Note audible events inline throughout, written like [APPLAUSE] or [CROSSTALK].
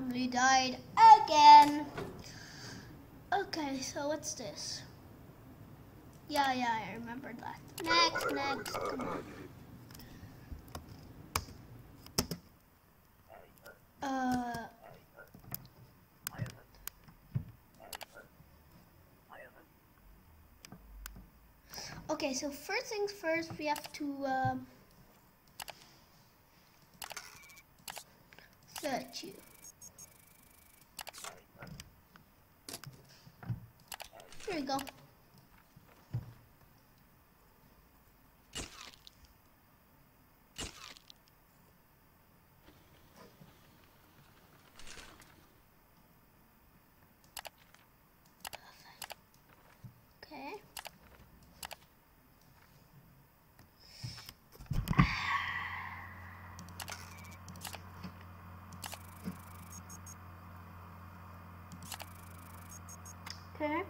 family died again. Okay, so what's this? Yeah, yeah, I remember that. Next, next, come on. Uh, okay, so first things first, we have to um, search you. Here we go. Okay. Okay.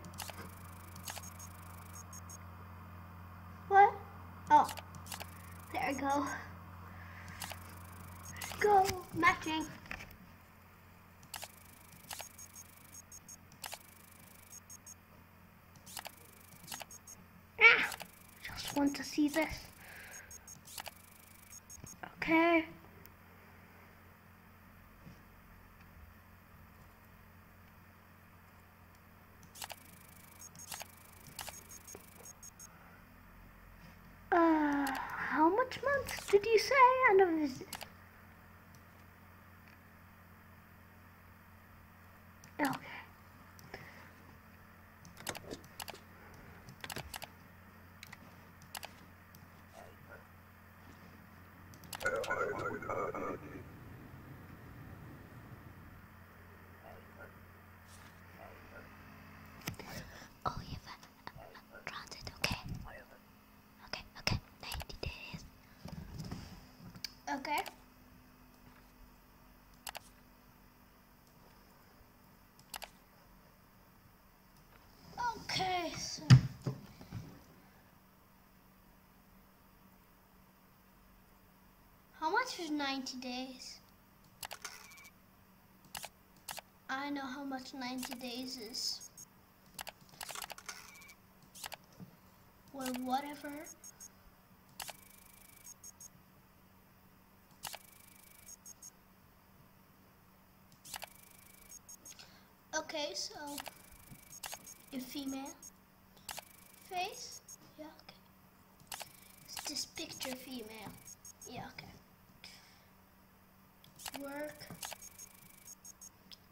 What? Oh, there we go. Go, matching. Ah, just want to see this. Okay. Uh, how much months did you say and a visit? Okay. You've transit, okay. Okay, okay, 90 days. Okay. Okay, so. Much 90 days? I know how much 90 days is. Well, whatever. Okay, so you're female. Face? Yeah, okay. Is this picture female? Yeah, okay. Work.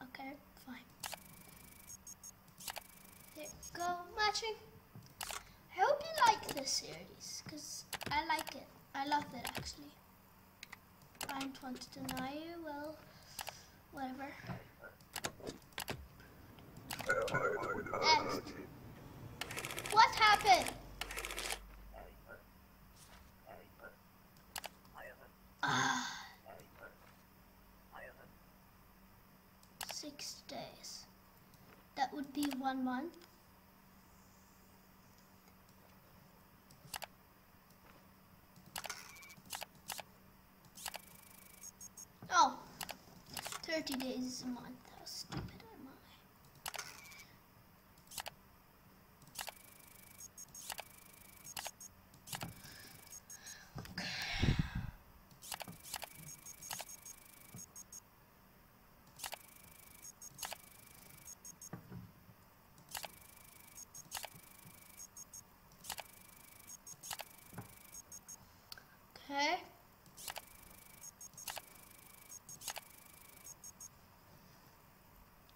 Okay, fine. There you go, matching. I hope you like this series, because I like it. I love it actually. I don't want to deny you, well, whatever. Next. What happened? Ah. Six days. One month. Oh, 30 days is a month. How stupid am I?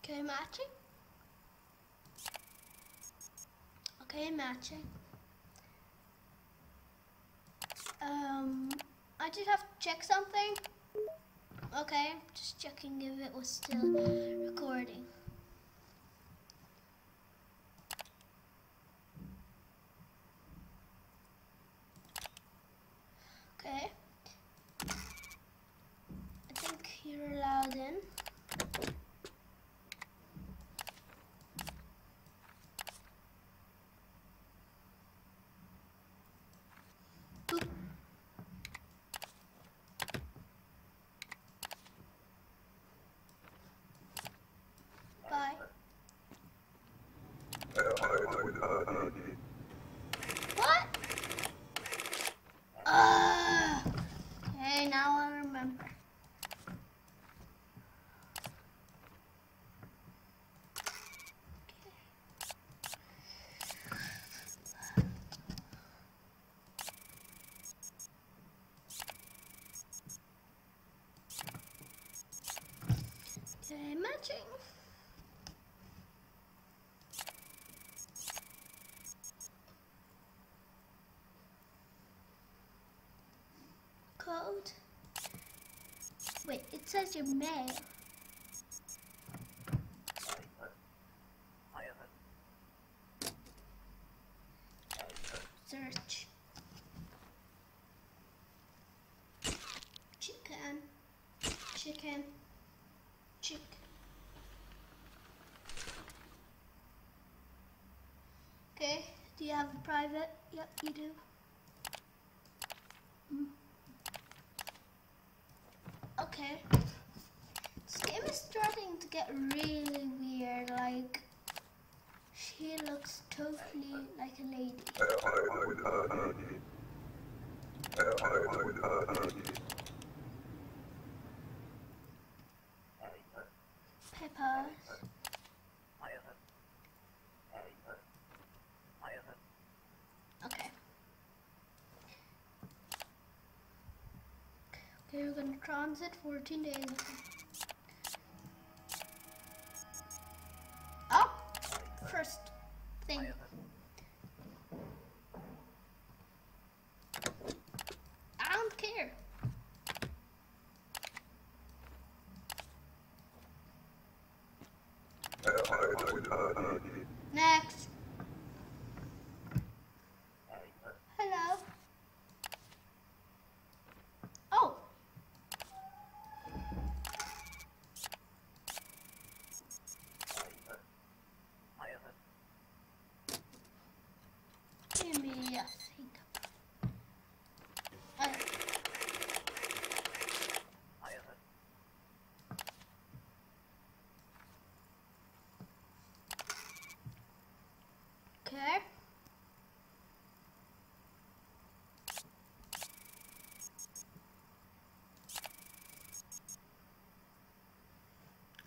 Okay. Okay, matching. Okay, matching. Um, I just have to check something. Okay, just checking if it was still recording. Okay. Okay, now I remember. Okay, matching. Code. Wait, it says you're male. Search. Chicken. Chicken. Chick. Okay, do you have a private? Yep, you do. Mm. Okay. This game is starting to get really weird, like she looks totally like a lady. [LAUGHS] Peppers. Okay. Okay, we're gonna transit 14 days. Next. Hello. Oh. Give me a think. Uh, Okay.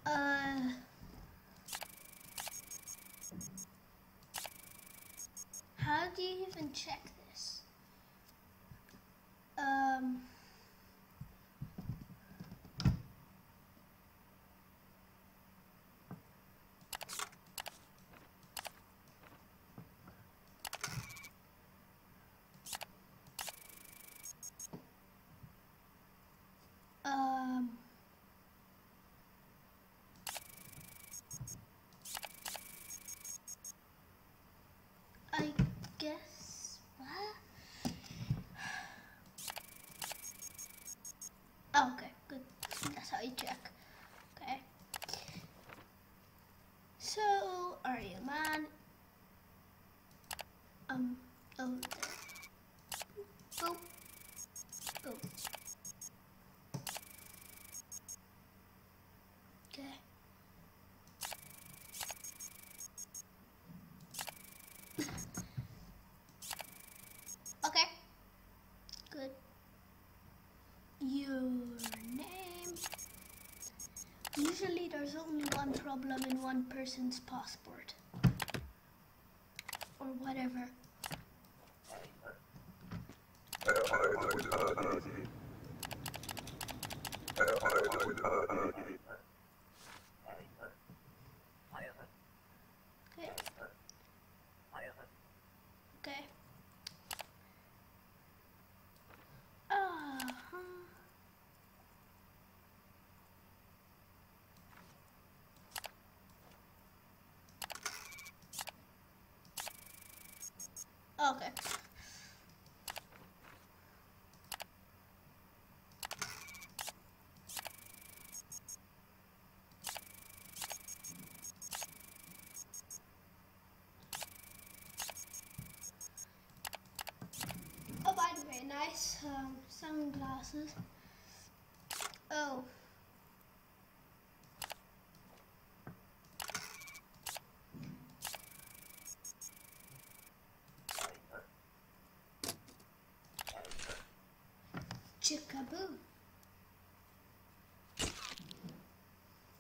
Uh. How do you even check this? Um. Um. I guess what? Oh, okay, good. That's how you check. Okay. So, are you a man? Um, oh, there. Okay. Okay. Good. Your name. Usually there's only one problem in one person's passport. Or whatever. Okay. Okay. Uh-huh. Oh, okay. Chickaboo.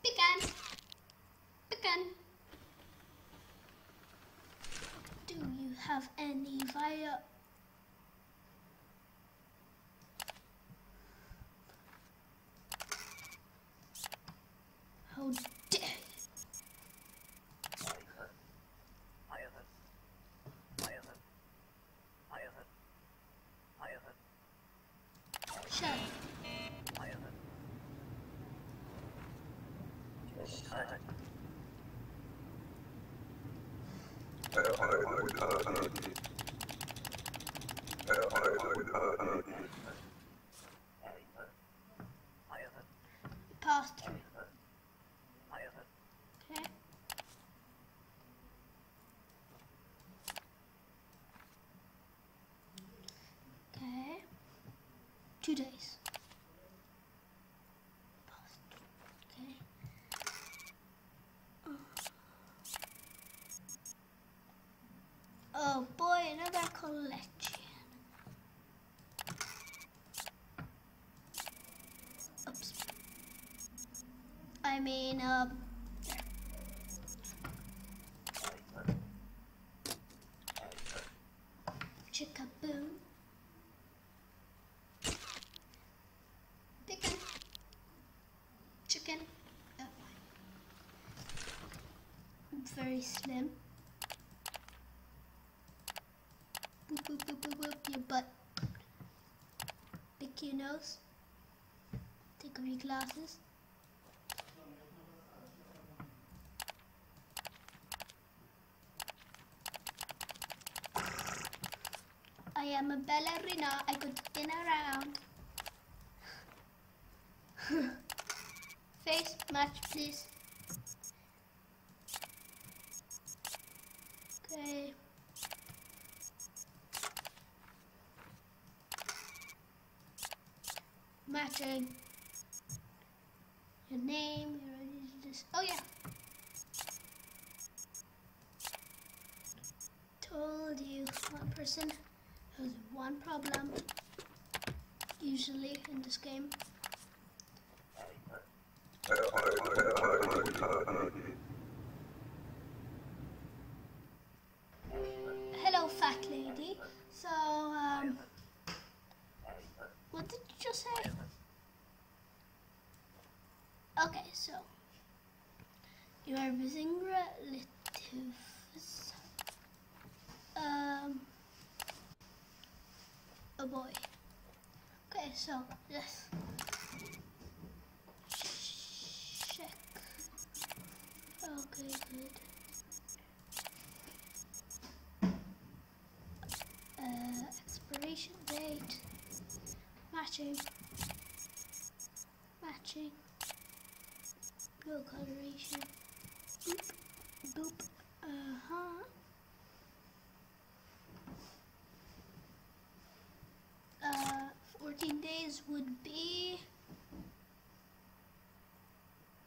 Pecan. Pecan. Do you have any fire? Shut up. Pass through. Okay. Okay. Two days. Okay. Oh boy, another collection. Oops. I mean, uh, there. Chicka boom. Chicken. Chicken. Oh. Very slim. Boop, boop, boop, boop, boop, your butt. Pick your nose. Take off your glasses. I am a ballerina. I could spin around. Face match, please. Okay. Matching. Your name. Oh yeah. Told you one person has one problem usually in this game. Hello, fat lady. So, um, what did you just say? Okay, so you are visiting relatives. Um, a boy. Okay, so yes. Check. Okay, good. Uh, expiration date. Matching. Matching. Blue coloration. Boop. Boop. Uh huh. Uh, 14 days would be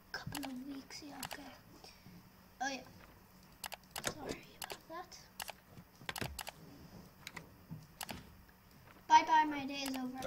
a couple of weeks. Yeah, okay. Oh, yeah. Sorry about that. Bye bye, my day is over.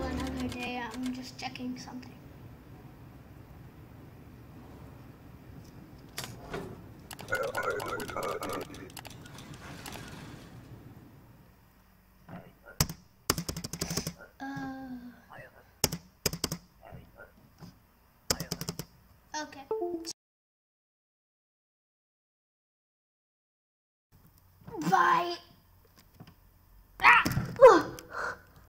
Another day. I'm just checking something.